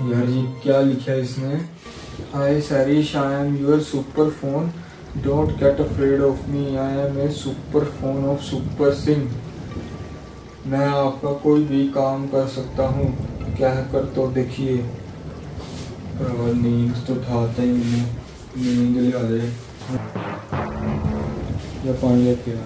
यार ये क्या लिखा है इसने? Hi Sarish I am your super fan don't get afraid of me I am a super fan of super Singh मैं आपका कोई भी काम कर सकता हूँ। क्या कर तो देखिए। नींद तो उठाता ही नहीं। नींद ले आ जाए या पानी लेके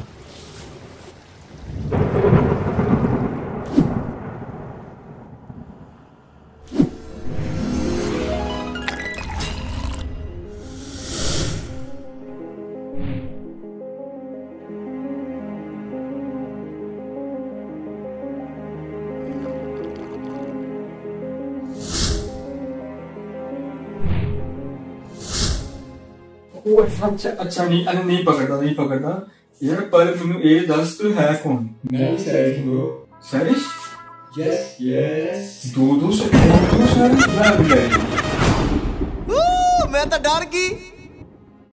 ਉਹ ਅੱਛਾ ਅੱਛਾ ਨਹੀਂ ਅਨੇ ਨਹੀਂ ਪਕੜਦਾ ਨਹੀਂ ਪਕੜਦਾ ਯਾਰ ਪਰ ਮੈਨੂੰ ਇਹ ਦੱਸ ਤੂੰ ਹੈ ਕੌਣ ਮੈਂ Sarish bro Sarish yes yes ਦੋ ਦੋ ਸੇ ਦੋ ਦੋ ਸੈਰਿਸ਼ ਮੈਂ ਵੀ ਹੈ ਉਹ ਮੈਂ ਤਾਂ ਡਰ ਗਈ